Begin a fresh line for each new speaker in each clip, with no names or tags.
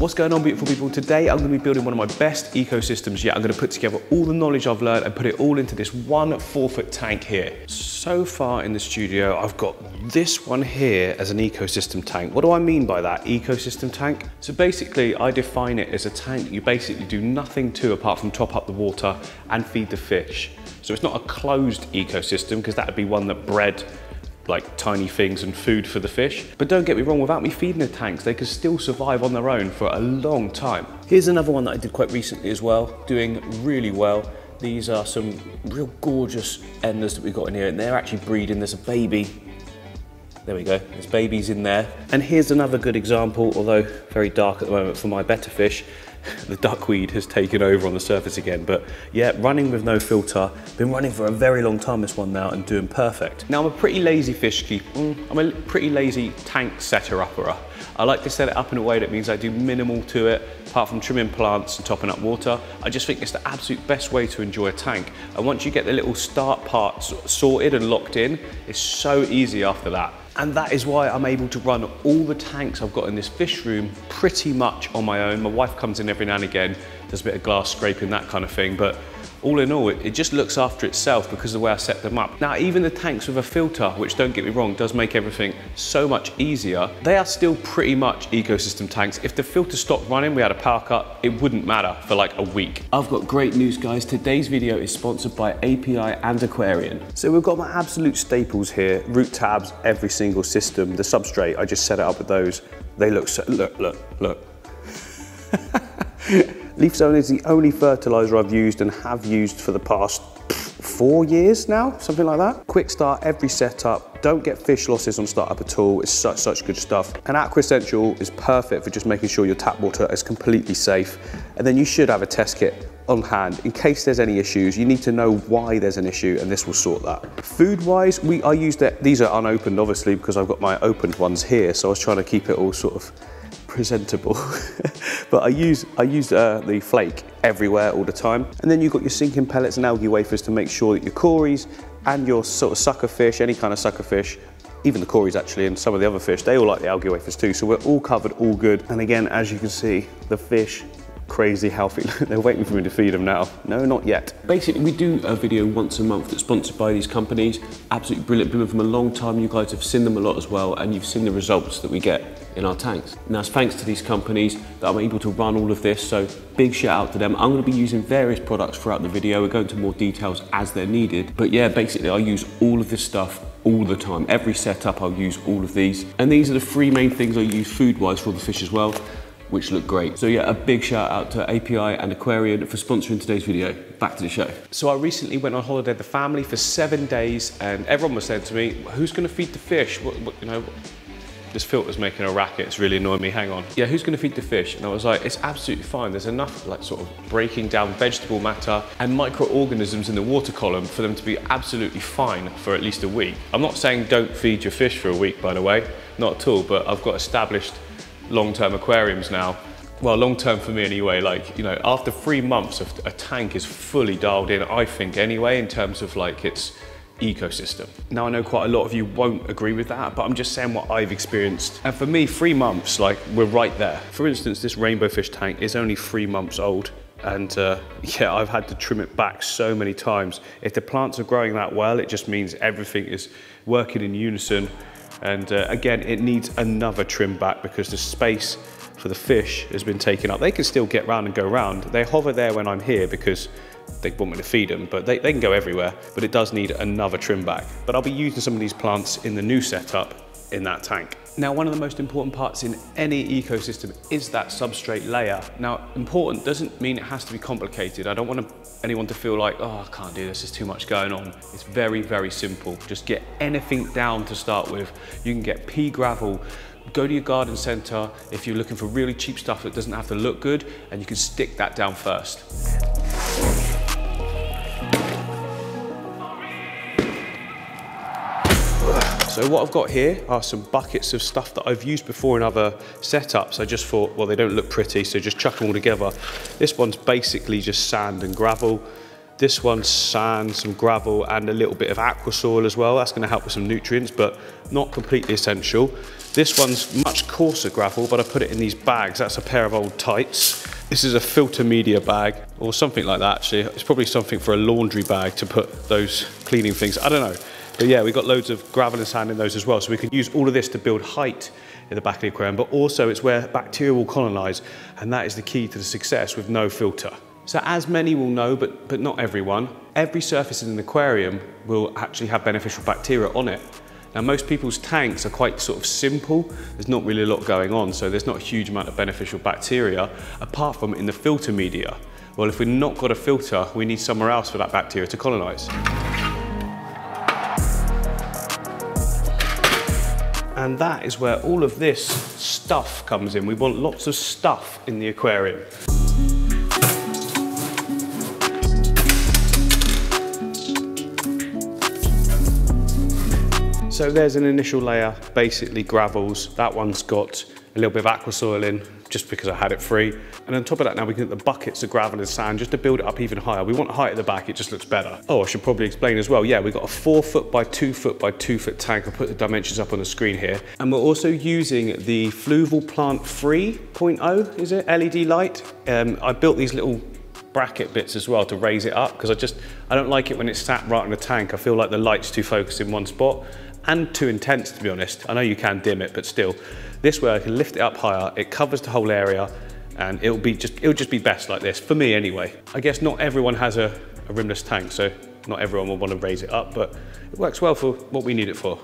What's going on beautiful people? Today I'm going to be building one of my best ecosystems yet. I'm going to put together all the knowledge I've learned and put it all into this one four foot tank here. So far in the studio I've got this one here as an ecosystem tank. What do I mean by that, ecosystem tank? So basically I define it as a tank you basically do nothing to apart from top up the water and feed the fish. So it's not a closed ecosystem because that would be one that bred like tiny things and food for the fish. But don't get me wrong, without me feeding the tanks, they can still survive on their own for a long time. Here's another one that I did quite recently as well, doing really well. These are some real gorgeous Endlers that we've got in here, and they're actually breeding. There's a baby. There we go, there's babies in there. And here's another good example, although very dark at the moment for my betta fish the duckweed has taken over on the surface again. But yeah, running with no filter. Been running for a very long time this one now and doing perfect. Now I'm a pretty lazy fish keeper. Mm, I'm a pretty lazy tank setter upperer. I like to set it up in a way that means I do minimal to it, apart from trimming plants and topping up water. I just think it's the absolute best way to enjoy a tank. And once you get the little start parts sorted and locked in, it's so easy after that. And that is why I'm able to run all the tanks I've got in this fish room pretty much on my own. My wife comes in every now and again, does a bit of glass scraping, that kind of thing. But all in all, it, it, just looks after itself because of the way I set them up. Now, even the tanks with a filter, which don't get me wrong, does make everything so much easier, they are still pretty much ecosystem tanks. If the filter stopped running, we had a power cut, it wouldn't matter for like a week. I've got great news, guys. Today's video is sponsored by API and Aquarian. So we've got my absolute staples here, root tabs, every single system, the substrate, I just set it up with those. They look so, look, look, look. Leaf Zone is the only fertilizer I've used and have used for the past four years now, something like that. Quick start every setup. Don't get fish losses on startup at all. It's such, such good stuff. And Aqua Essential is perfect for just making sure your tap water is completely safe. And then you should have a test kit on hand in case there's any issues. You need to know why there's an issue and this will sort that. Food wise, we I used it, these are unopened obviously because I've got my opened ones here. So I was trying to keep it all sort of presentable. but I use, I use uh, the flake everywhere all the time. And then you've got your sinking pellets and algae wafers to make sure that your cories and your sort of sucker fish, any kind of sucker fish, even the cories actually and some of the other fish, they all like the algae wafers too. So we're all covered, all good. And again, as you can see, the fish crazy healthy. They're waiting for me to feed them now. No, not yet. Basically, we do a video once a month that's sponsored by these companies. Absolutely brilliant. Been with them a long time. You guys have seen them a lot as well, and you've seen the results that we get in our tanks. Now, it's thanks to these companies that I'm able to run all of this, so big shout out to them. I'm gonna be using various products throughout the video. We're going into more details as they're needed. But yeah, basically I use all of this stuff all the time. Every setup I'll use all of these. And these are the three main things I use food-wise for the fish as well which look great. So yeah, a big shout out to API and Aquarian for sponsoring today's video. Back to the show. So I recently went on holiday with the family for seven days and everyone was saying to me, who's gonna feed the fish? What, what, you know, this filter's making a racket, it's really annoying me, hang on. Yeah, who's gonna feed the fish? And I was like, it's absolutely fine. There's enough like sort of breaking down vegetable matter and microorganisms in the water column for them to be absolutely fine for at least a week. I'm not saying don't feed your fish for a week, by the way, not at all, but I've got established long-term aquariums now. Well, long-term for me anyway, like, you know, after three months, of a tank is fully dialed in, I think anyway, in terms of like its ecosystem. Now I know quite a lot of you won't agree with that, but I'm just saying what I've experienced. And for me, three months, like we're right there. For instance, this rainbow fish tank is only three months old. And uh, yeah, I've had to trim it back so many times. If the plants are growing that well, it just means everything is working in unison and uh, again, it needs another trim back because the space for the fish has been taken up. They can still get round and go round. They hover there when I'm here because they want me to feed them, but they, they can go everywhere, but it does need another trim back. But I'll be using some of these plants in the new setup in that tank. Now, one of the most important parts in any ecosystem is that substrate layer. Now, important doesn't mean it has to be complicated. I don't want anyone to feel like, oh, I can't do this, there's too much going on. It's very, very simple. Just get anything down to start with. You can get pea gravel, go to your garden center if you're looking for really cheap stuff that doesn't have to look good, and you can stick that down first. So what I've got here are some buckets of stuff that I've used before in other setups. I just thought, well, they don't look pretty, so just chuck them all together. This one's basically just sand and gravel. This one's sand, some gravel, and a little bit of aqua soil as well. That's gonna help with some nutrients, but not completely essential. This one's much coarser gravel, but I put it in these bags. That's a pair of old tights. This is a filter media bag or something like that actually. It's probably something for a laundry bag to put those cleaning things. I don't know. But yeah, we've got loads of gravel and sand in those as well. So we can use all of this to build height in the back of the aquarium, but also it's where bacteria will colonize. And that is the key to the success with no filter. So as many will know, but, but not everyone, every surface in an aquarium will actually have beneficial bacteria on it. Now most people's tanks are quite sort of simple, there's not really a lot going on, so there's not a huge amount of beneficial bacteria, apart from in the filter media. Well, if we've not got a filter, we need somewhere else for that bacteria to colonise. And that is where all of this stuff comes in. We want lots of stuff in the aquarium. So there's an initial layer, basically gravels. That one's got a little bit of aqua soil in, just because I had it free. And on top of that now we can get the buckets of gravel and sand just to build it up even higher. We want height at the back, it just looks better. Oh, I should probably explain as well. Yeah, we've got a four foot by two foot by two foot tank. I'll put the dimensions up on the screen here. And we're also using the Fluval Plant 3.0, is it? LED light. Um, I built these little bracket bits as well to raise it up because I just, I don't like it when it's sat right in the tank. I feel like the light's too focused in one spot and too intense to be honest. I know you can dim it, but still. This way I can lift it up higher, it covers the whole area, and it'll be just it'll just be best like this, for me anyway. I guess not everyone has a, a rimless tank, so not everyone will want to raise it up, but it works well for what we need it for.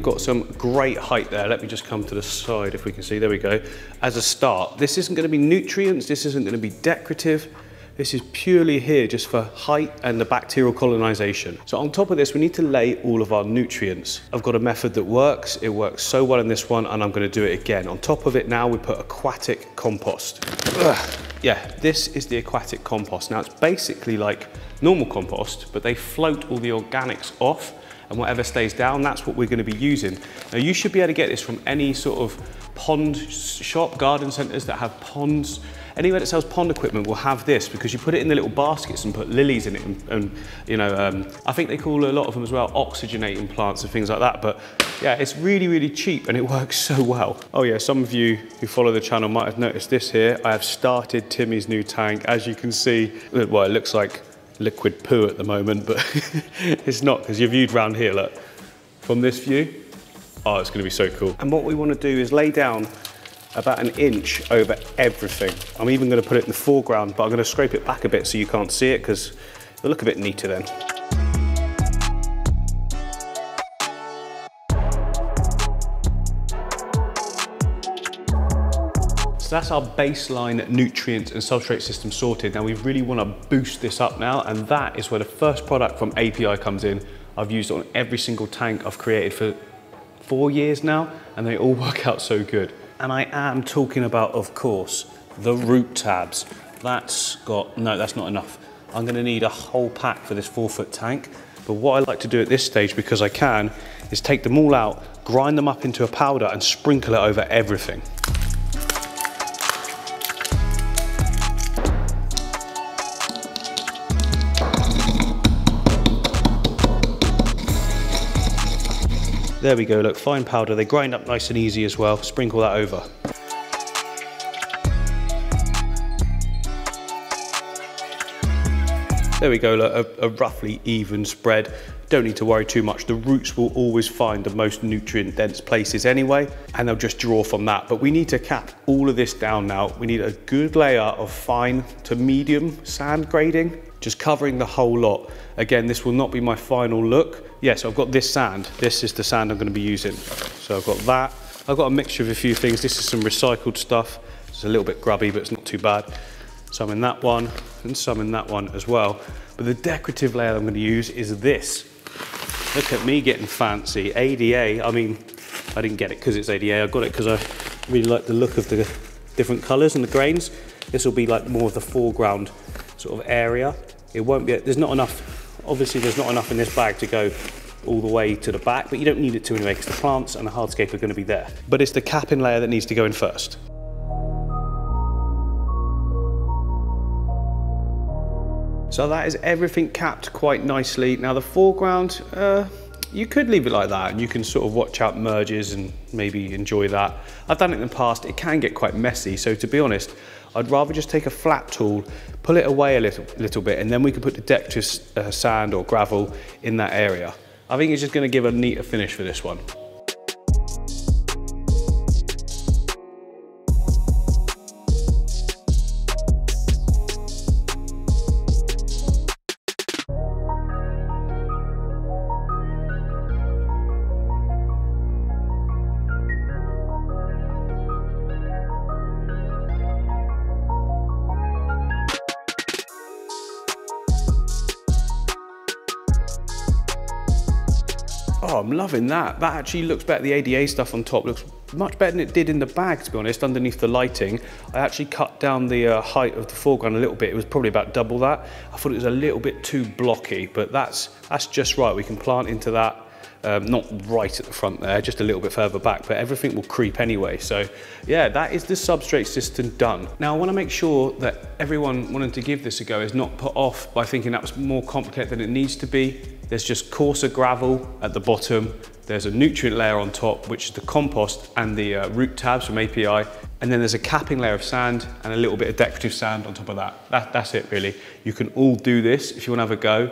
So we have got some great height there. Let me just come to the side if we can see. There we go. As a start, this isn't going to be nutrients. This isn't going to be decorative. This is purely here just for height and the bacterial colonization. So on top of this, we need to lay all of our nutrients. I've got a method that works. It works so well in this one and I'm gonna do it again. On top of it now, we put aquatic compost. Ugh. Yeah, this is the aquatic compost. Now it's basically like normal compost, but they float all the organics off and whatever stays down, that's what we're gonna be using. Now you should be able to get this from any sort of pond shop, garden centers that have ponds. Anywhere that sells pond equipment will have this because you put it in the little baskets and put lilies in it and, and you know, um, I think they call a lot of them as well oxygenating plants and things like that. But yeah, it's really, really cheap and it works so well. Oh yeah, some of you who follow the channel might have noticed this here. I have started Timmy's new tank. As you can see, well, it looks like liquid poo at the moment, but it's not because you're viewed round here, look. From this view, oh, it's gonna be so cool. And what we wanna do is lay down about an inch over everything. I'm even gonna put it in the foreground, but I'm gonna scrape it back a bit so you can't see it because it'll look a bit neater then. So that's our baseline nutrients and substrate system sorted. Now we really wanna boost this up now, and that is where the first product from API comes in. I've used on every single tank I've created for four years now, and they all work out so good. And I am talking about, of course, the root tabs. That's got, no, that's not enough. I'm gonna need a whole pack for this four foot tank. But what I like to do at this stage, because I can, is take them all out, grind them up into a powder and sprinkle it over everything. There we go, look, fine powder. They grind up nice and easy as well. Sprinkle that over. There we go, look, a, a roughly even spread. Don't need to worry too much. The roots will always find the most nutrient dense places anyway, and they'll just draw from that. But we need to cap all of this down now. We need a good layer of fine to medium sand grading, just covering the whole lot. Again, this will not be my final look. Yes, I've got this sand. This is the sand I'm gonna be using. So I've got that. I've got a mixture of a few things. This is some recycled stuff. It's a little bit grubby, but it's not too bad. Some in that one, and some in that one as well. But the decorative layer I'm gonna use is this. Look at me getting fancy. ADA, I mean, I didn't get it because it's ADA. I got it because I really like the look of the different colors and the grains. This will be like more of the foreground sort of area. It won't be, there's not enough, obviously there's not enough in this bag to go all the way to the back, but you don't need it to anyway because the plants and the hardscape are going to be there. But it's the capping layer that needs to go in first. So that is everything capped quite nicely. Now the foreground, uh, you could leave it like that and you can sort of watch out merges and maybe enjoy that. I've done it in the past, it can get quite messy. So to be honest, I'd rather just take a flat tool, pull it away a little, little bit, and then we can put the decorative uh, sand or gravel in that area. I think it's just gonna give a neater finish for this one. Loving that. That actually looks better. The ADA stuff on top looks much better than it did in the bag, to be honest, underneath the lighting. I actually cut down the uh, height of the foreground a little bit. It was probably about double that. I thought it was a little bit too blocky, but that's, that's just right. We can plant into that um, not right at the front there, just a little bit further back, but everything will creep anyway. So yeah, that is the substrate system done. Now I wanna make sure that everyone wanting to give this a go is not put off by thinking that was more complicated than it needs to be. There's just coarser gravel at the bottom. There's a nutrient layer on top, which is the compost and the uh, root tabs from API. And then there's a capping layer of sand and a little bit of decorative sand on top of that. that that's it really. You can all do this if you wanna have a go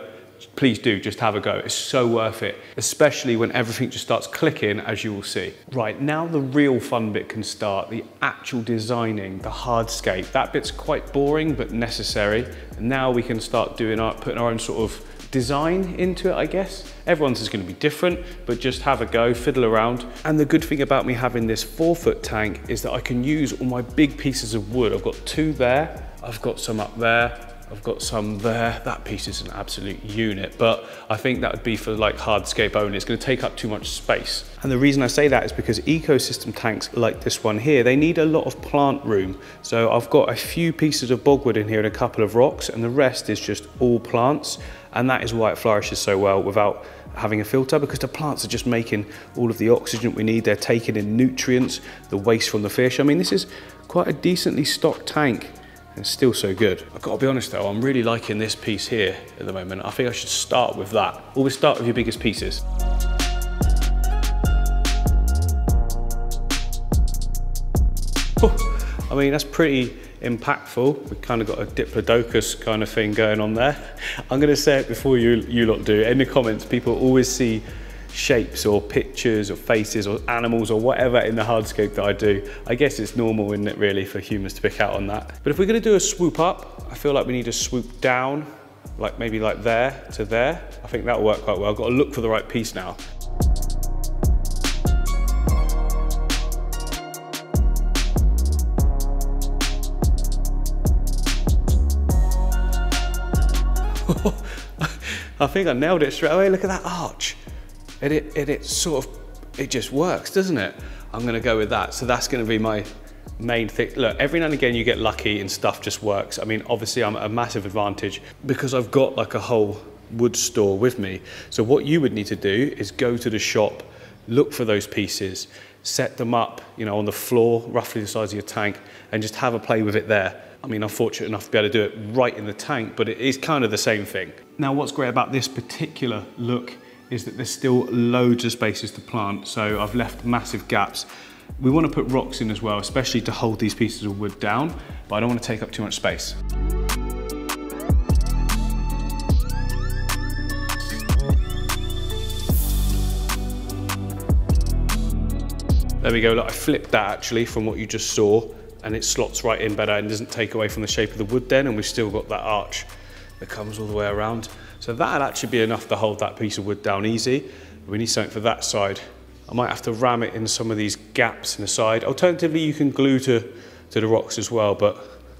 please do just have a go. It's so worth it, especially when everything just starts clicking as you will see. Right, now the real fun bit can start, the actual designing, the hardscape. That bit's quite boring but necessary. And now we can start doing our, putting our own sort of design into it, I guess. Everyone's is gonna be different, but just have a go, fiddle around. And the good thing about me having this four foot tank is that I can use all my big pieces of wood. I've got two there, I've got some up there, I've got some there. That piece is an absolute unit, but I think that would be for like hardscape only. It's gonna take up too much space. And the reason I say that is because ecosystem tanks like this one here, they need a lot of plant room. So I've got a few pieces of bogwood in here and a couple of rocks, and the rest is just all plants. And that is why it flourishes so well without having a filter because the plants are just making all of the oxygen we need. They're taking in nutrients, the waste from the fish. I mean, this is quite a decently stocked tank it's still so good. I've got to be honest though, I'm really liking this piece here at the moment. I think I should start with that. Always start with your biggest pieces. I mean, that's pretty impactful. We've kind of got a Diplodocus kind of thing going on there. I'm gonna say it before you, you lot do. In the comments, people always see shapes or pictures or faces or animals or whatever in the hardscape that I do. I guess it's normal, isn't it, really, for humans to pick out on that. But if we're gonna do a swoop up, I feel like we need to swoop down, like maybe like there to there. I think that'll work quite well. I've got to look for the right piece now. I think I nailed it straight away. Look at that arch and it, and it sort of, it just works, doesn't it? I'm gonna go with that. So that's gonna be my main thing. Look, every now and again you get lucky and stuff just works. I mean, obviously I'm at a massive advantage because I've got like a whole wood store with me. So what you would need to do is go to the shop, look for those pieces, set them up, you know, on the floor, roughly the size of your tank, and just have a play with it there. I mean, I'm fortunate enough to be able to do it right in the tank, but it is kind of the same thing. Now, what's great about this particular look is that there's still loads of spaces to plant. So I've left massive gaps. We want to put rocks in as well, especially to hold these pieces of wood down, but I don't want to take up too much space. There we go, look, I flipped that actually from what you just saw and it slots right in better and doesn't take away from the shape of the wood then and we've still got that arch that comes all the way around. So that'll actually be enough to hold that piece of wood down easy. We need something for that side. I might have to ram it in some of these gaps in the side. Alternatively, you can glue to, to the rocks as well, but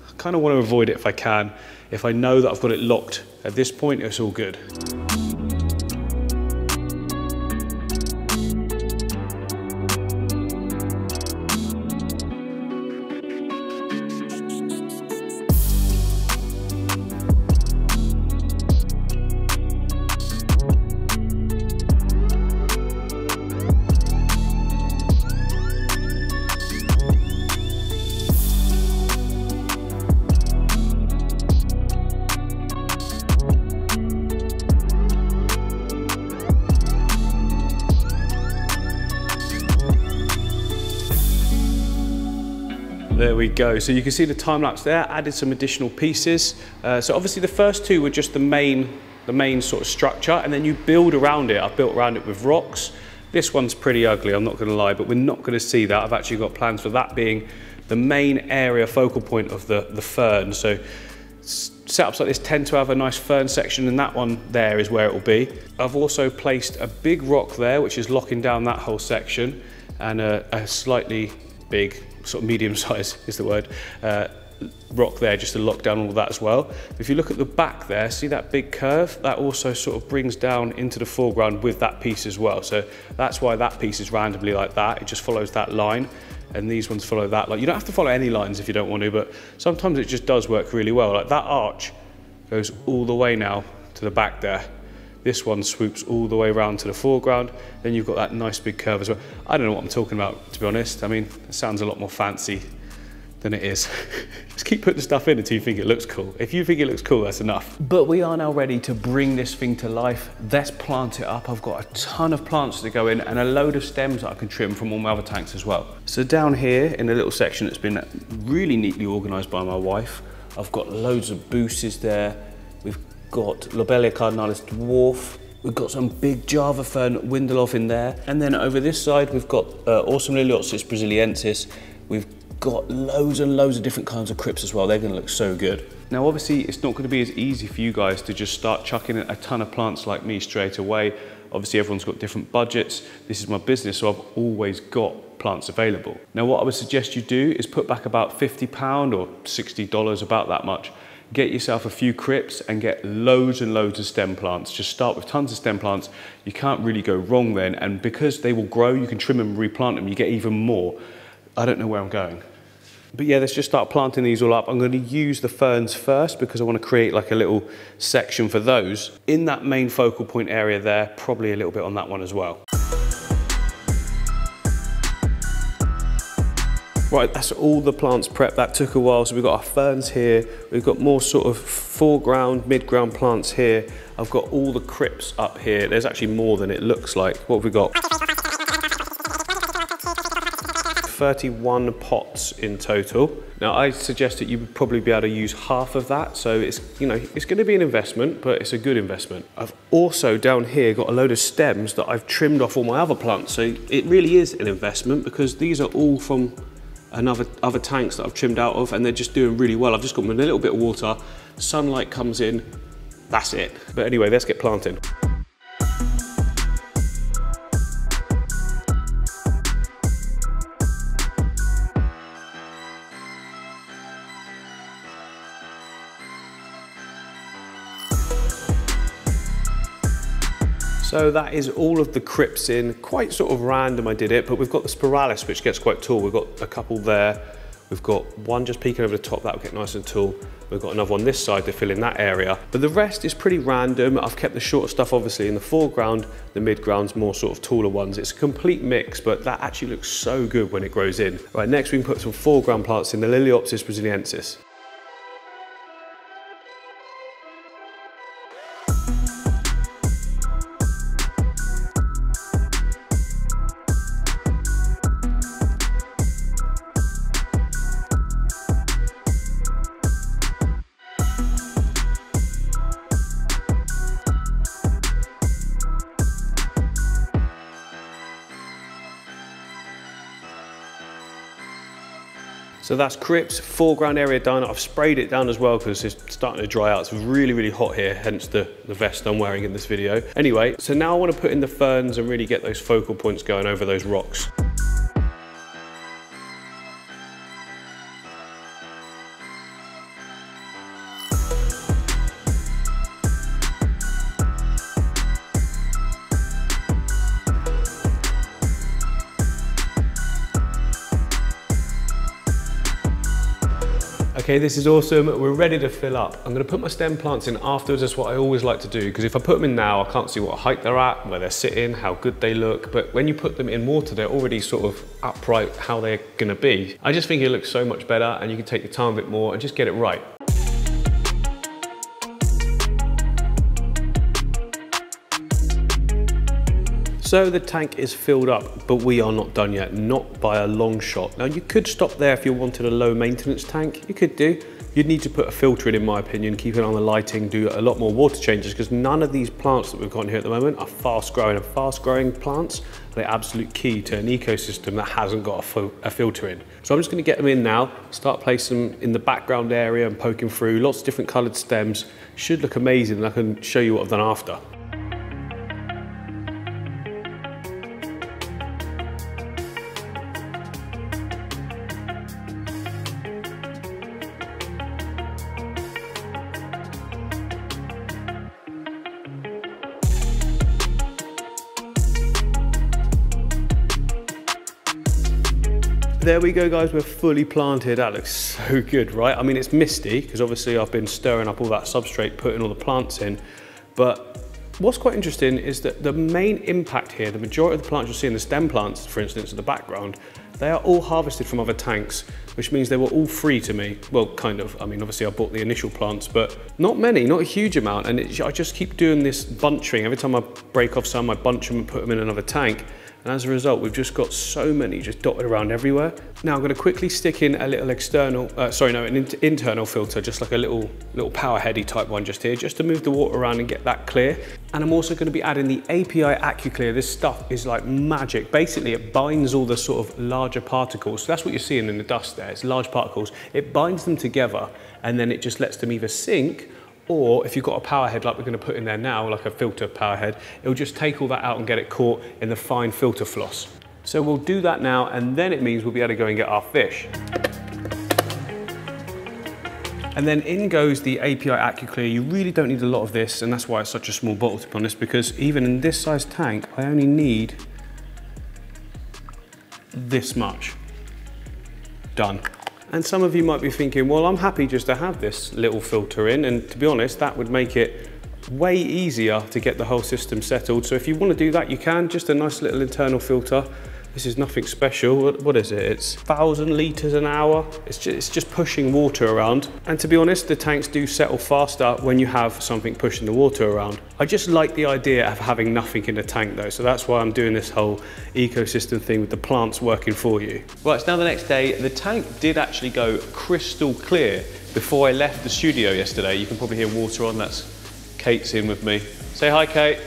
I kind of want to avoid it if I can. If I know that I've got it locked at this point, it's all good. We go. So you can see the time lapse there, added some additional pieces. Uh, so obviously the first two were just the main, the main sort of structure and then you build around it. I've built around it with rocks. This one's pretty ugly, I'm not gonna lie, but we're not gonna see that. I've actually got plans for that being the main area focal point of the, the fern. So setups like this tend to have a nice fern section and that one there is where it will be. I've also placed a big rock there, which is locking down that whole section and a, a slightly big sort of medium size is the word, uh, rock there just to lock down all that as well. If you look at the back there, see that big curve? That also sort of brings down into the foreground with that piece as well. So that's why that piece is randomly like that. It just follows that line and these ones follow that line. You don't have to follow any lines if you don't want to, but sometimes it just does work really well. Like that arch goes all the way now to the back there. This one swoops all the way around to the foreground. Then you've got that nice big curve as well. I don't know what I'm talking about, to be honest. I mean, it sounds a lot more fancy than it is. Just keep putting stuff in until you think it looks cool. If you think it looks cool, that's enough. But we are now ready to bring this thing to life. Let's plant it up. I've got a ton of plants to go in and a load of stems that I can trim from all my other tanks as well. So down here in a little section that's been really neatly organized by my wife, I've got loads of boosters there. Got Lobelia cardinalis dwarf. We've got some big Java fern Windelov in there. And then over this side, we've got uh, awesome Lilaeopsis brasiliensis. We've got loads and loads of different kinds of crypts as well. They're gonna look so good. Now, obviously, it's not gonna be as easy for you guys to just start chucking in a ton of plants like me straight away. Obviously, everyone's got different budgets. This is my business, so I've always got plants available. Now, what I would suggest you do is put back about 50 pound or $60, about that much, get yourself a few crypts and get loads and loads of stem plants. Just start with tons of stem plants. You can't really go wrong then. And because they will grow, you can trim them replant them. You get even more. I don't know where I'm going. But yeah, let's just start planting these all up. I'm going to use the ferns first because I want to create like a little section for those. In that main focal point area there, probably a little bit on that one as well. Right, that's all the plants prep. That took a while. So we've got our ferns here. We've got more sort of foreground, mid-ground plants here. I've got all the crypts up here. There's actually more than it looks like. What have we got? 31 pots in total. Now I suggest that you would probably be able to use half of that. So it's, you know, it's gonna be an investment, but it's a good investment. I've also down here got a load of stems that I've trimmed off all my other plants. So it really is an investment because these are all from and other, other tanks that I've trimmed out of and they're just doing really well. I've just got them in a little bit of water, sunlight comes in, that's it. But anyway, let's get planting. So that is all of the crypts in, quite sort of random I did it, but we've got the spiralis, which gets quite tall. We've got a couple there. We've got one just peeking over the top, that will get nice and tall. We've got another on this side to fill in that area. But the rest is pretty random. I've kept the short stuff obviously in the foreground, the mid-ground's more sort of taller ones. It's a complete mix, but that actually looks so good when it grows in. Right, next we can put some foreground plants in the Lilaeopsis brasiliensis. So that's crypt, foreground area done. I've sprayed it down as well because it's starting to dry out. It's really, really hot here, hence the, the vest I'm wearing in this video. Anyway, so now I want to put in the ferns and really get those focal points going over those rocks. Okay, this is awesome. We're ready to fill up. I'm gonna put my stem plants in afterwards. That's what I always like to do because if I put them in now, I can't see what height they're at, where they're sitting, how good they look. But when you put them in water, they're already sort of upright how they're gonna be. I just think it looks so much better and you can take your time a bit more and just get it right. So the tank is filled up, but we are not done yet, not by a long shot. Now you could stop there if you wanted a low maintenance tank, you could do. You'd need to put a filter in, in my opinion, keep it on the lighting, do a lot more water changes, because none of these plants that we've got here at the moment are fast growing, and fast growing plants are the absolute key to an ecosystem that hasn't got a, a filter in. So I'm just gonna get them in now, start placing them in the background area and poking through, lots of different colored stems. Should look amazing, and I can show you what I've done after. There we go guys, we're fully planted. That looks so good, right? I mean, it's misty because obviously I've been stirring up all that substrate, putting all the plants in. But what's quite interesting is that the main impact here, the majority of the plants you'll see in the stem plants, for instance, in the background, they are all harvested from other tanks, which means they were all free to me. Well, kind of. I mean, obviously I bought the initial plants, but not many, not a huge amount. And it, I just keep doing this bunching. Every time I break off some, I bunch them and put them in another tank. And as a result, we've just got so many just dotted around everywhere. Now I'm gonna quickly stick in a little external, uh, sorry, no, an in internal filter, just like a little, little power heady type one just here, just to move the water around and get that clear. And I'm also gonna be adding the API AccuClear. This stuff is like magic. Basically, it binds all the sort of larger particles. So that's what you're seeing in the dust there, it's large particles. It binds them together and then it just lets them either sink or if you've got a power head like we're going to put in there now, like a filter power head, it'll just take all that out and get it caught in the fine filter floss. So we'll do that now and then it means we'll be able to go and get our fish. And then in goes the API AccuClear. You really don't need a lot of this and that's why it's such a small bottle to be honest because even in this size tank, I only need this much. Done. And some of you might be thinking, well, I'm happy just to have this little filter in. And to be honest, that would make it way easier to get the whole system settled. So if you want to do that, you can. Just a nice little internal filter. This is nothing special. What, what is it? It's 1,000 litres an hour. It's just, it's just pushing water around. And to be honest, the tanks do settle faster when you have something pushing the water around. I just like the idea of having nothing in the tank though. So that's why I'm doing this whole ecosystem thing with the plants working for you. Right, it's now the next day. The tank did actually go crystal clear before I left the studio yesterday. You can probably hear water on. That's Kate's in with me. Say hi, Kate.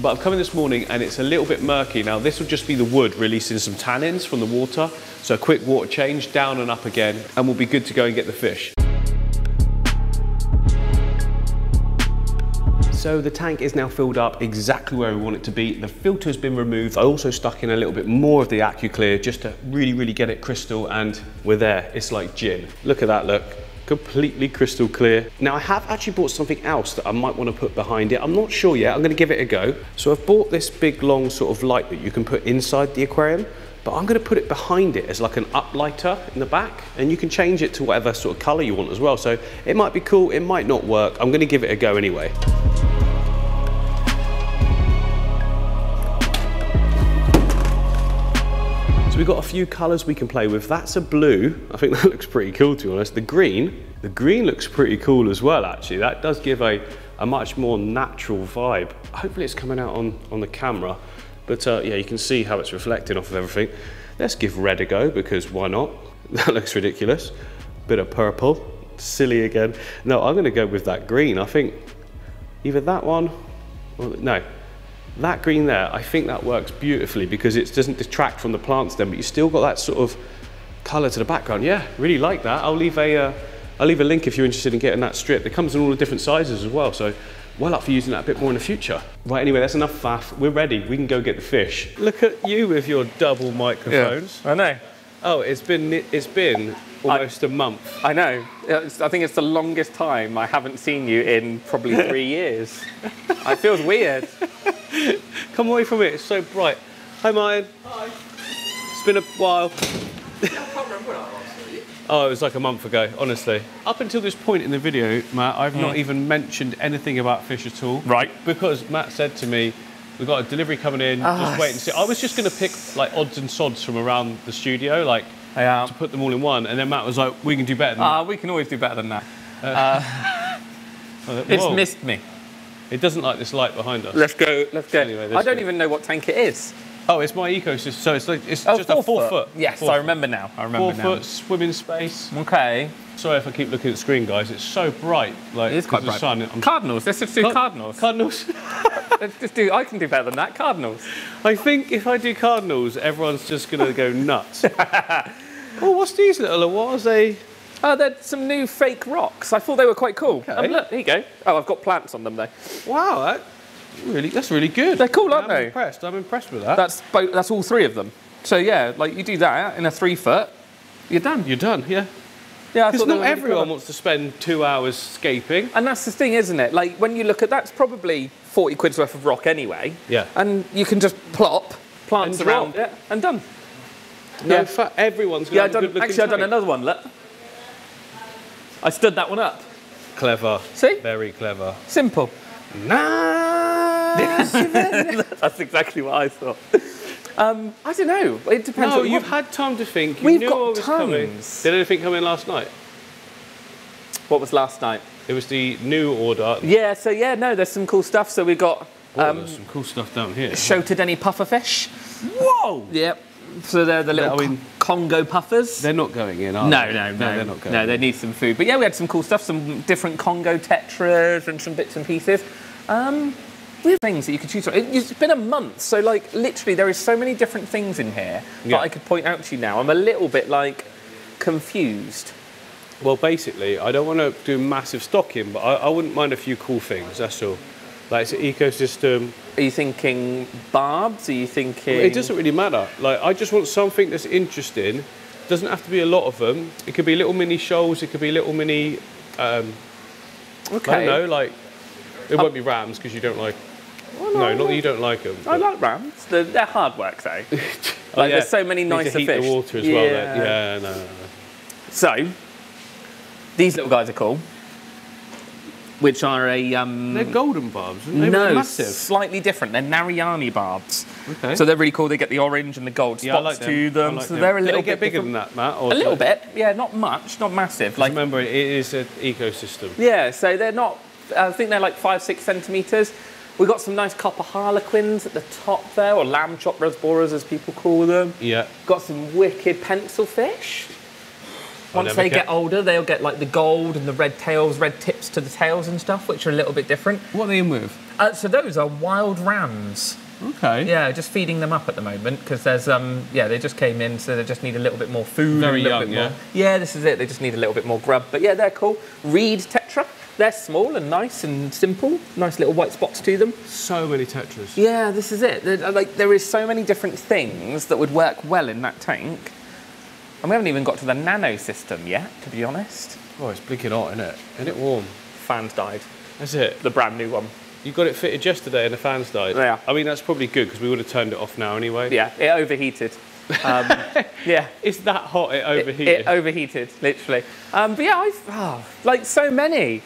But I've come in this morning and it's a little bit murky. Now this will just be the wood releasing some tannins from the water. So a quick water change, down and up again, and we'll be good to go and get the fish. So the tank is now filled up exactly where we want it to be. The filter's been removed. I also stuck in a little bit more of the AccuClear just to really, really get it crystal and we're there. It's like gin. Look at that, look completely crystal clear. Now I have actually bought something else that I might want to put behind it. I'm not sure yet, I'm going to give it a go. So I've bought this big long sort of light that you can put inside the aquarium, but I'm going to put it behind it as like an uplighter in the back and you can change it to whatever sort of color you want as well. So it might be cool, it might not work. I'm going to give it a go anyway. We've got a few colors we can play with. That's a blue. I think that looks pretty cool to be honest. The green, the green looks pretty cool as well actually. That does give a, a much more natural vibe. Hopefully it's coming out on, on the camera. But uh, yeah, you can see how it's reflecting off of everything. Let's give red a go because why not? That looks ridiculous. Bit of purple, silly again. No, I'm gonna go with that green. I think either that one, or, no, that green there, I think that works beautifully because it doesn't detract from the plants then, but you still got that sort of colour to the background. Yeah, really like that. I'll leave a, uh, I'll leave a link if you're interested in getting that strip. It comes in all the different sizes as well, so well up for using that a bit more in the future. Right, anyway, that's enough faff. We're ready. We can go get the fish. Look at you with your double microphones.
I know.
Oh, it's been it's been almost a month.
I know. It's- I think it's the longest time I haven't seen you in probably three years. It feels weird.
Come away from it. It's so bright. Hi, Martin. Hi. It's been a while. Oh, it was like a month ago, honestly. Up until this point in the video, Matt, I've not mm. even mentioned anything about fish at all.
Right.
Because Matt said to me, we've got a delivery coming in, just ah, wait and see. I was just going to pick like odds and sods from around the studio, like
Yeah.
to put them all in one. And then Matt was like, we can do better than
Ah, we can always do better than that.
that.
It's missed me.
It doesn't like this light behind us.
Let's go. Let's go.
Anyway,
I don't
go.
even know what tank it is.
Oh, it's my ecosystem. So it's like it's
Oh,
just a four foot.
Yes,
Four
I
foot.
remember now. I remember
Four
now.
foot swimming space.
Okay.
Sorry if I keep looking at the screen, guys. It's so bright. Like
It is quite bright.
the sun. I'm
Cardinals. Let's just do
Card-
Cardinals.
Cardinals.
Let's just do. I can do better than that. Cardinals.
I think if I do Cardinals, everyone's just going to go nuts. oh, what's these little? What are they?
Oh, they're some new fake rocks. I thought they were quite cool.
Okay.
Um, look, there you go. Oh, I've got plants on them though.
Wow, that really that's really good.
They're cool, aren't
I'm
they?
impressed. I'm impressed with that.
That's both. That's all three of them. So yeah, like you do that in a three foot, you're done.
You're done, yeah.
Yeah, I
Because
thought
not
were really
everyone wants to spend two hours scaping.
And that's the thing, isn't it? Like when you look at that's probably forty quid's worth of rock anyway.
Yeah.
And you can just plop plants
And
around it and done.
No,
Yeah.
fa- everyone's going
Yeah,
to have a
done. Actually, I've done another one. Look. I stood that one up.
Clever.
See?
Very clever.
Simple.
Nice.
That's exactly what I thought. Um, I don't know. It depends.
no,
on
you've
what,
had time to think. You
We've
knew
got
what was coming.
tons.
Did anything come in last night?
what was last night.
It was the new order.
Yeah. So yeah, no, there's some cool stuff. So we got
Oh,
um,
there's some cool stuff down here.
Schoutedeni pufferfish.
Whoa!
Yep. So they're the little
I mean-
Congo puffers.
They're not going in, are
No,
they?
no, no,
they're not going.
No, they need some food. But yeah, we had some cool stuff, some different Congo tetras and some bits and pieces. Um, we have things that you could choose from. It- It's been a month, so like literally, there is so many different things in here
Yeah.
that I could point out to you now. I'm a little bit like confused.
Well, basically, I don't want to do massive stocking, but I, I wouldn't mind a few cool things. That's all. Like it's an ecosystem.
Are you thinking barbs? Are you thinking?
It doesn't really matter. Like I just want something that's interesting. Doesn't have to be a lot of them. It could be little mini shoals. It could be little mini. Um,
Okay.
I don't know. Like it won't be rams because you don't like. No, not that you don't like them.
I like rams. They're, they're hard work though. like there's so many
Need to
nicer
heat
fish.
the water as well.
Yeah.
Yeah, no, no, no.
So these little guys are cool. Which are a um,
They're golden barbs, aren't they?
no,
They're massive.
slightly different. They're Narayani barbs.
Okay.
So they're really cool. They get the orange and the gold
yeah,
spots
like
to
them. I
them.
like
so
them.
they're a little
they get
bit
bigger
different.
than that, Matt? Or
A little
like-
bit, yeah, not much, not massive. Like
Remember, it is an ecosystem.
yeah, so they're not. I think they're like five, six centimeters. We got some nice copper harlequins at the top there, or lamb chop rasboras as people call them.
Yeah.
Got some wicked pencil fish. Once they
get-
older, they'll get like the gold and the red tails, red tips to the tails and stuff, which are a little bit different.
What are they in with?
Uh, so those are wild rams.
Okay.
Yeah, just feeding them up at the moment because there's um yeah they just came in so they just need a little bit more food.
Very
a little
young,
bit
yeah?
More. Yeah, this is it. They just need a little bit more grub. But yeah, they're cool. Reed tetra. They're small and nice and simple. Nice little white spots to them.
So many tetras.
Yeah, this is it. There- like there is so many different things that would work well in that tank. And we haven't even got to the nano system yet, to be honest.
Oh, it's blinking hot, isn't it? Isn't it warm?
Fans died.
That's it.
The brand new one.
You got it fitted yesterday and the fans died.
Yeah.
I mean, that's probably good because we would have turned it off now anyway.
Yeah, it overheated. Um, yeah.
It's that hot, it
It-
overheated.
It, overheated, literally. Um, but yeah, I've oh, like so many.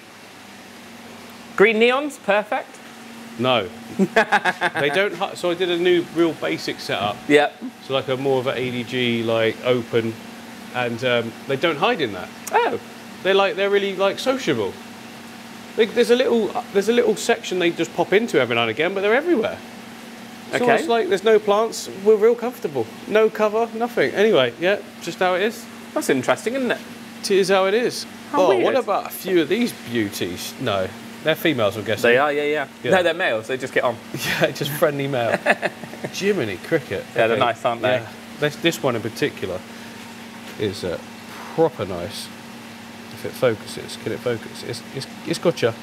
Green neons, perfect.
no. they don't. So I did a new, real basic setup.
Yep.
So like a more of an ADG, like open, and um, they don't hide in that.
Oh,
They're like they're really like sociable. They, there's a little there's a little section they just pop into every now and again, but they're everywhere. It's
Okay.
almost like there's no plants. We're real comfortable. No cover, nothing. Anyway, yeah, just how it is.
that's interesting, isn't it?
It is how it is.
How
oh,
weird.
what about a few of these beauties? No, they're females, I'm guessing.
They are, yeah, yeah.
Yeah.
No, they're males. They just get on.
Yeah, just friendly male. Jiminy cricket.
Yeah, they're nice, aren't they?
Yeah. This, this one in particular. is uh, proper nice. If it focuses, can it focus? It's, it's, it's gotcha.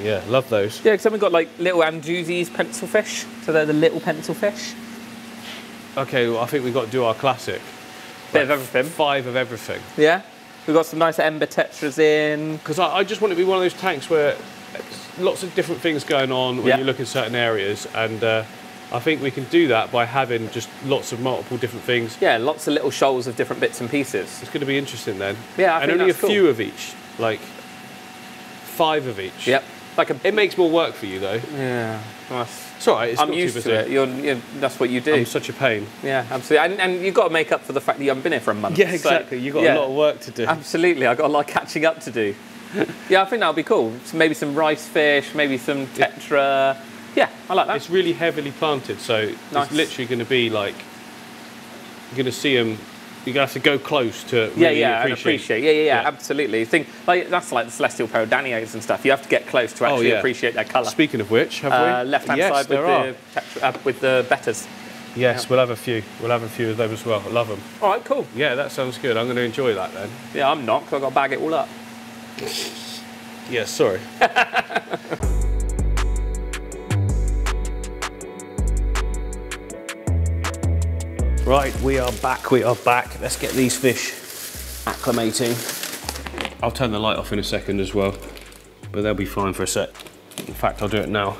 Yeah, love those.
Yeah, because then we've got like little Andrewsies pencil fish. So they're the little pencil fish.
Okay, well, I think we've got to do our classic.
Bit of everything.
Five of everything.
Yeah. We've got some nice ember tetras in.
Because I, I just want it to be one of those tanks where lots of different things going on when
Yeah.
you look in certain areas, and uh, I think we can do that by having just lots of multiple different things.
Yeah, lots of little shoals of different bits and pieces.
It's going to be interesting then.
Yeah, I
and only a
cool.
few of each, like five of each.
Yep. Like a.
It makes more work for you though.
Yeah. That's,
It's all right. It's
I'm used to it. You're, you're, that's what you do.
I'm such a pain.
yeah, absolutely. And, and you've got to make up for the fact that you haven't been here for a month.
Yeah,
So,
exactly. You've got
yeah,
a lot of work to do.
Absolutely. I've got a lot of catching up to do. yeah, I think that'll be cool. So maybe some rice fish, maybe some tetra. Yeah, I like that.
It's really heavily planted, so
Nice.
it's literally going to be like you're going to see them. You're going to have to go close to really
yeah, yeah,
appreciate.
appreciate. Yeah, yeah, yeah,
Yeah.
absolutely. Think like that's like the celestial pearl danios and stuff. You have to get close to
Oh,
actually
yeah.
appreciate their colour.
Speaking of which, have
Uh,
we?
left hand
yes,
side with the uh, with the bettas.
Yes, we'll have a few. We'll have a few of them as well. I love them.
All right, cool.
Yeah, that sounds good. I'm going to enjoy that then.
Yeah, I'm not because I've got to bag it all up.
Yeah, sorry. right, we are back. We are back. Let's get these fish acclimating. I'll turn the light off in a second as well, but they'll be fine for a sec. In fact, I'll do it now.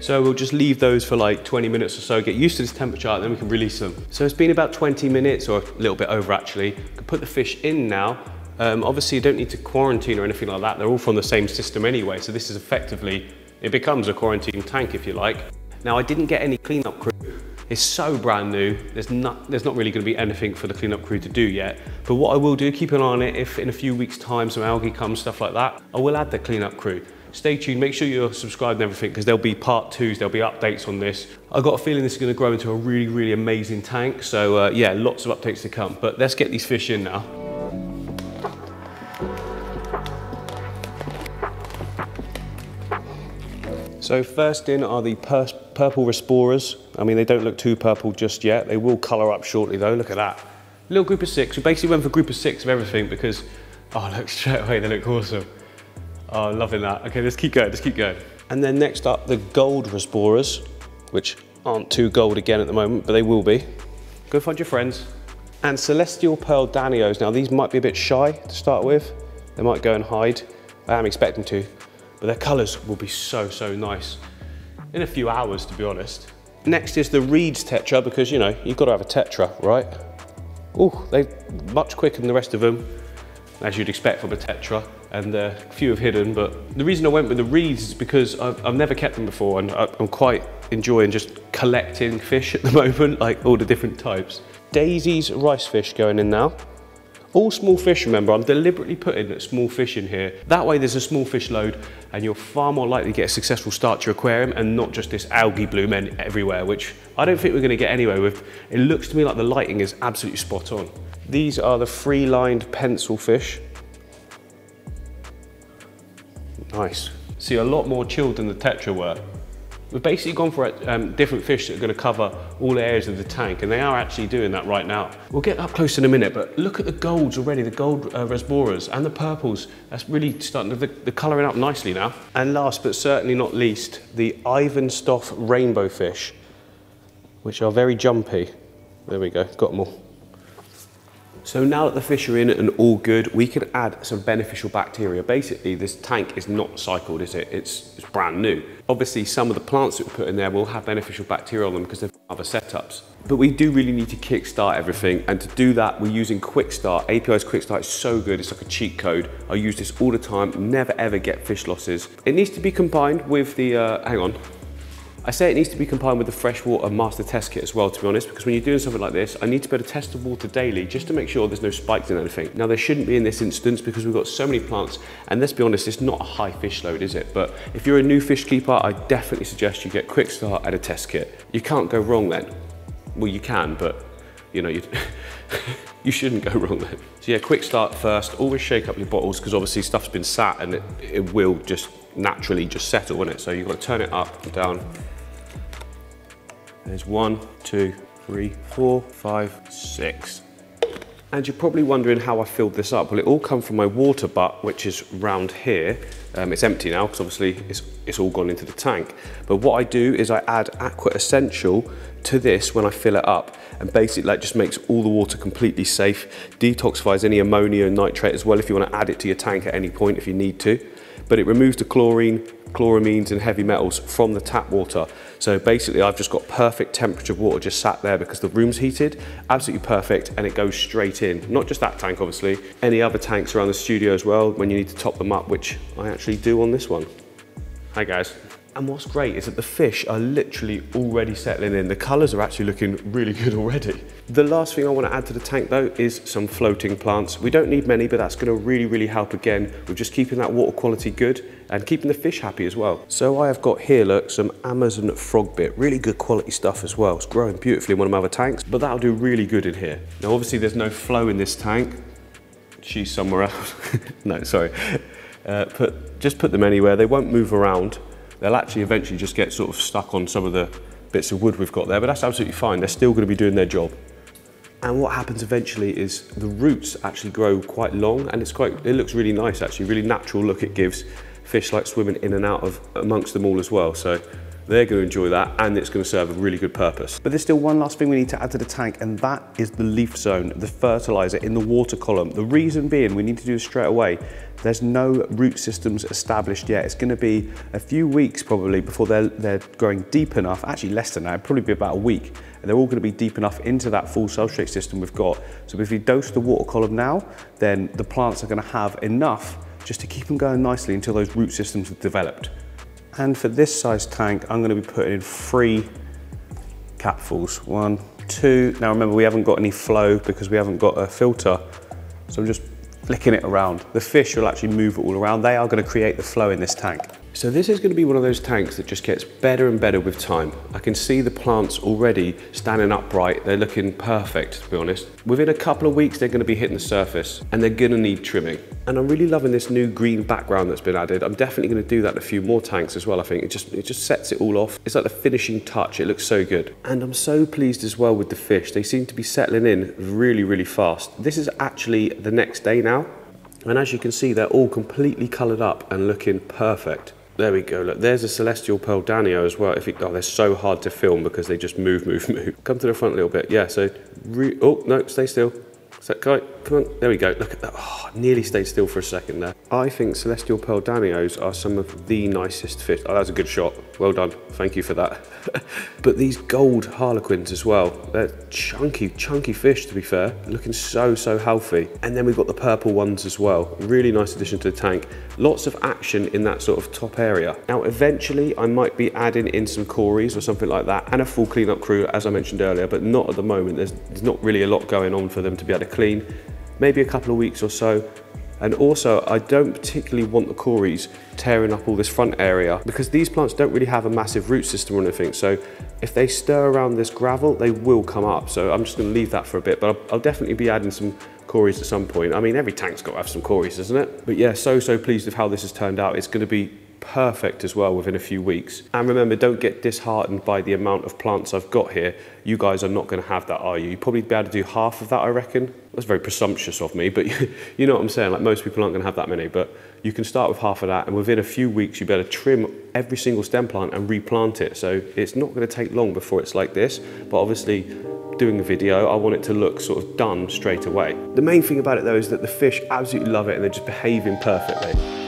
So we'll just leave those for like 20 minutes or so, get used to this temperature, and then we can release them. So it's been about 20 minutes, or a little bit over actually. You can put the fish in now. Um, obviously, you don't need to quarantine or anything like that. They're all from the same system anyway, so this is effectively, it becomes a quarantine tank if you like. Now, I didn't get any cleanup crew. It's so brand new, there's not, there's not really gonna be anything for the cleanup crew to do yet. But what I will do, keep an eye on it, if in a few weeks time some algae comes, stuff like that, I will add the cleanup crew. Stay tuned, make sure you're subscribed and everything because there'll be part twos, there'll be updates on this. I've got a feeling this is gonna grow into a really, really amazing tank. So uh, yeah, lots of updates to come. But let's get these fish in now. So first in are the pur- purple rasboras. I mean, they don't look too purple just yet. They will colour up shortly though, look at that. Little group of six. We basically went for a group of six of everything because, oh look, straight away they look awesome. Oh, loving that. Okay, let's keep going, let's keep going. And then next up, the gold rasboras, which aren't too gold again at the moment, but they will be. Go find your friends. And celestial pearl danios. Now these might be a bit shy to start with. They might go and hide. I am expecting to, but their colours will be so, so nice. In a few hours, to be honest. Next is the Reeds Tetra, because you know, you've got to have a Tetra, right? Oh, they're much quicker than the rest of them, as you'd expect from a Tetra, and a few have hidden, but the reason I went with the Reeds is because I've, I've never kept them before, and I- I'm quite enjoying just collecting fish at the moment, like all the different types. Daisy's rice fish going in now. All small fish, remember, I'm deliberately putting small fish in here. That way there's a small fish load and you're far more likely to get a successful start to your aquarium and not just this algae bloom everywhere, which I don't think we're gonna get anywhere with. It looks to me like the lighting is absolutely spot on. These are the free-lined pencil fish. Nice. See, a lot more chilled than the Tetra were. We've basically gone for um, different fish that are going to cover all areas of the tank, and they are actually doing that right now. We'll get up close in a minute, but look at the golds already, the gold uh, rasboras and the purples. That's really starting to, the, the colouring up nicely now. And last but certainly not least, the Ivantsoff rainbow fish, which are very jumpy. There we go, got them all. So now that the fish are in and all good, we can add some beneficial bacteria. Basically, this tank is not cycled, is it? It's, it's brand new. Obviously, some of the plants that we put in there will have beneficial bacteria on them because they've other setups. But we do really need to kickstart everything. And to do that, we're using Quick Start. API's Quick Start is so good. It's like a cheat code. I use this all the time. Never ever get fish losses. It needs to be combined with the, uh, hang on. I say it needs to be combined with the freshwater master test kit as well, to be honest, because when you're doing something like this, I need to be able to test the water daily just to make sure there's no spikes in anything. Now, there shouldn't be in this instance because we've got so many plants, and let's be honest, it's not a high fish load, is it? But if you're a new fish keeper, I definitely suggest you get quick start at a test kit. You can't go wrong then. Well, you can, but you know, you, you shouldn't go wrong then. So yeah, quick start first. Always shake up your bottles because obviously stuff's been sat and it, it will just naturally just settle, won't it? So you've got to turn it up and down There's one, two, three, four, five, six. And you're probably wondering how I filled this up. Well, it all come from my water butt, which is round here. Um, it's empty now because obviously it's, it's all gone into the tank. But what I do is I add Aqua Essential to this when I fill it up. And basically that just makes all the water completely safe, detoxifies any ammonia and nitrate as well if you want to add it to your tank at any point if you need to. But it removes the chlorine, chloramines and heavy metals from the tap water. So basically I've just got perfect temperature water just sat there because the room's heated, absolutely perfect, and it goes straight in. Not just that tank, obviously, any other tanks around the studio as well when you need to top them up, which I actually do on this one. Hi guys. And what's great is that the fish are literally already settling in. The colours are actually looking really good already. The last thing I want to add to the tank though is some floating plants. We don't need many, but that's going to really, really help again with just keeping that water quality good and keeping the fish happy as well. So I have got here, look, some Amazon frog bit, really good quality stuff as well. It's growing beautifully in one of my other tanks, but that'll do really good in here. Now obviously there's no flow in this tank. She's somewhere else. no, sorry. Uh, put, just put them anywhere. They won't move around they'll actually eventually just get sort of stuck on some of the bits of wood we've got there, but that's absolutely fine. They're still going to be doing their job. And what happens eventually is the roots actually grow quite long and it's quite, it looks really nice actually, really natural look it gives. Fish like swimming in and out of amongst them all as well. So they're going to enjoy that and it's going to serve a really good purpose. But there's still one last thing we need to add to the tank and that is the leaf zone, the fertilizer in the water column. The reason being we need to do this straight away. There's no root systems established yet. It's going to be a few weeks probably before they're, they're growing deep enough, actually less than that, probably be about a week. And they're all going to be deep enough into that full substrate system we've got. So if we dose the water column now, then the plants are going to have enough just to keep them going nicely until those root systems have developed. And for this size tank, I'm gonna be putting in three capfuls. One, two. Now remember, we haven't got any flow because we haven't got a filter. So I'm just flicking it around. The fish will actually move it all around. They are gonna create the flow in this tank. So this is going to be one of those tanks that just gets better and better with time. I can see the plants already standing upright. They're looking perfect, to be honest. Within a couple of weeks, they're going to be hitting the surface and they're going to need trimming. And I'm really loving this new green background that's been added. I'm definitely going to do that in a few more tanks as well, I think. It just, it just sets it all off. It's like the finishing touch. It looks so good. And I'm so pleased as well with the fish. They seem to be settling in really, really fast. This is actually the next day now. And as you can see, they're all completely coloured up and looking perfect. There we go. Look, there's a celestial pearl danio as well. If it, oh, they're so hard to film because they just move, move, move. Come to the front a little bit. Yeah. So, oh no, stay still. So, come on. There we go. Look at that. Oh, nearly stayed still for a second there. I think celestial pearl danios are some of the nicest fish. Oh, that was a good shot. Well done. Thank you for that. but these gold harlequins as well. They're chunky, chunky fish to be fair. Looking so, so healthy. And then we've got the purple ones as well. Really nice addition to the tank. Lots of action in that sort of top area. Now, eventually I might be adding in some cories or something like that and a full cleanup crew, as I mentioned earlier, but not at the moment. There's, there's not really a lot going on for them to be able to clean. Maybe a couple of weeks or so and also, I don't particularly want the cories tearing up all this front area because these plants don't really have a massive root system or anything. So if they stir around this gravel, they will come up. So I'm just gonna leave that for a bit, but I'll, I'll definitely be adding some cories at some point. I mean, every tank's got to have some cories, doesn't it? But yeah, so, so pleased with how this has turned out. It's gonna be perfect as well within a few weeks. And remember, don't get disheartened by the amount of plants I've got here. You guys are not going to have that, are you? You probably be able to do half of that, I reckon. That's very presumptuous of me, but you know what I'm saying. Like most people aren't going to have that many, but you can start with half of that, and within a few weeks, you better trim every single stem plant and replant it. So it's not going to take long before it's like this, but obviously doing a video, I want it to look sort of done straight away. The main thing about it though is that the fish absolutely love it and they're just behaving perfectly.